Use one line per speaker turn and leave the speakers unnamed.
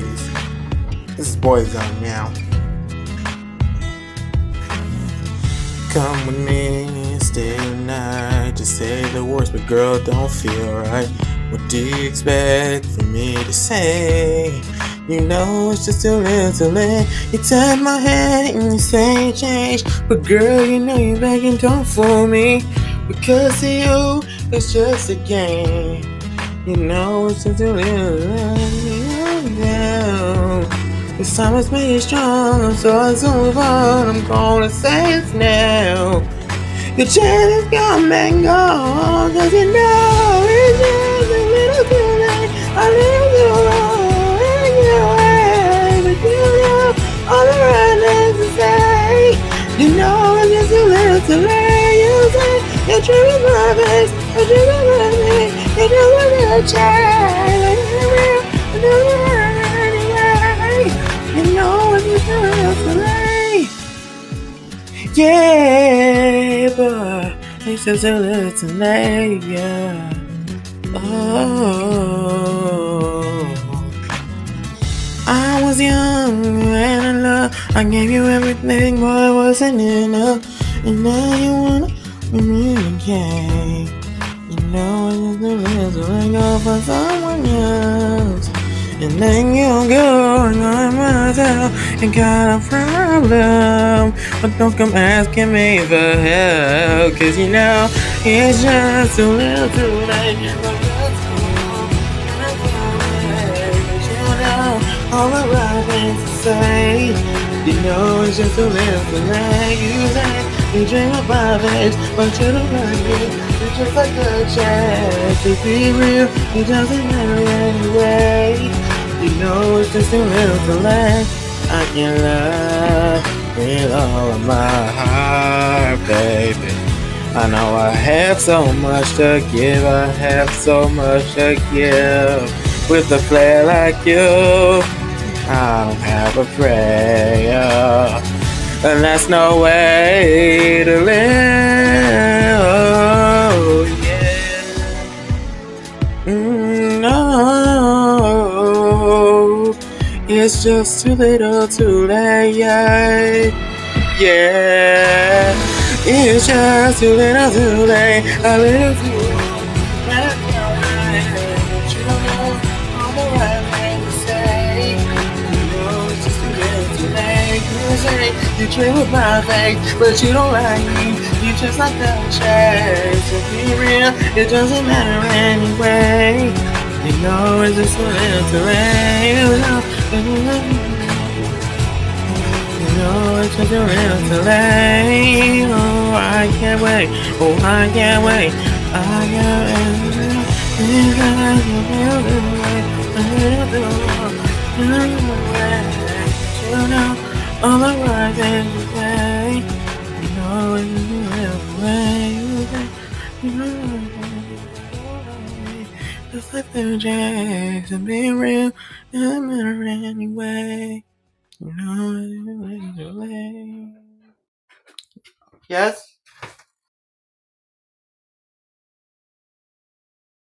This is Boys Zone now. Come with me, stay the night. Just say the words, but girl, don't feel right. What do you expect for me to say? You know it's just a little late. You tap my hand and you say change, but girl, you know you're and don't fool me. Because to you, it's just a game. You know it's just a little. This time it's made strong, so I move on. I'm gonna say it now. Your chance is gone and gone, cause you know it's just a little too late. A little too long, and but you know all the right things to say. You know it's just a little too late. You say you're dreaming my face, you're dreaming my me. You know what a change. Yeah, but it's just a little late, yeah. Oh, I was young and in love. I gave you everything, but it wasn't enough. And now you wanna communicate. You know it's a little too go for someone else. And then you go and I'm myself and got a problem. But don't come asking me for help. Cause you know it's just a little too late. All the right things to say. You know it's just a little too late. You say you dream about it, but you don't like it. It's just like a chance to be real. It doesn't matter anyway. You know it's just a little late. I can love with all of my heart, baby. I know I have so much to give, I have so much to give. With a player like you, I don't have a prayer. And that's no way to live. It's just too little too late. Yeah. It's just too little too late. A little too late. You dream about things, but you don't like me. You just like the chance to be real. It doesn't matter anyway. You know it's just a little too late. You it's just a too late. Oh, I can't wait. Oh, I can't wait. I can't wait. It's a little jazz and being real, doesn't matter anyway. You know, late. Yes?